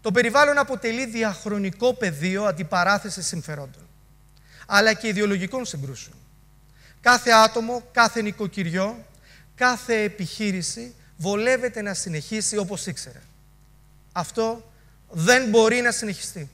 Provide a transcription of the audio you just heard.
Το περιβάλλον αποτελεί διαχρονικό πεδίο αντιπαράθεσης συμφερόντων, αλλά και ιδεολογικών συγκρούσεων. Κάθε άτομο, κάθε νοικοκυριό, κάθε επιχείρηση βολεύεται να συνεχίσει όπως ήξερε. Αυτό δεν μπορεί να συνεχιστεί.